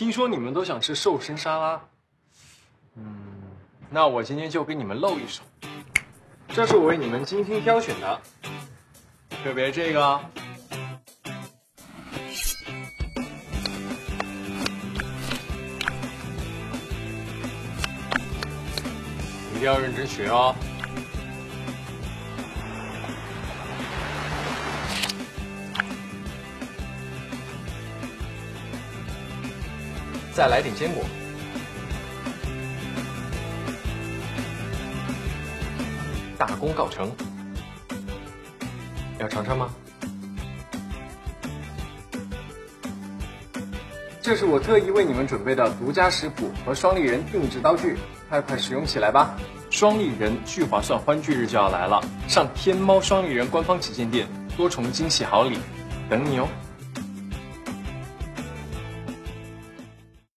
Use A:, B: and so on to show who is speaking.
A: 听说你们都想吃瘦身沙拉，嗯，那我今天就给你们露一手。这是我为你们精心挑选的，特别这个，一定要认真学哦。再来点坚果，大功告成。要尝尝吗？这是我特意为你们准备的独家食谱和双立人定制刀具，快快使用起来吧！双立人聚划算欢聚日就要来了，上天猫双立人官方旗舰店，多重惊喜好礼等你哦！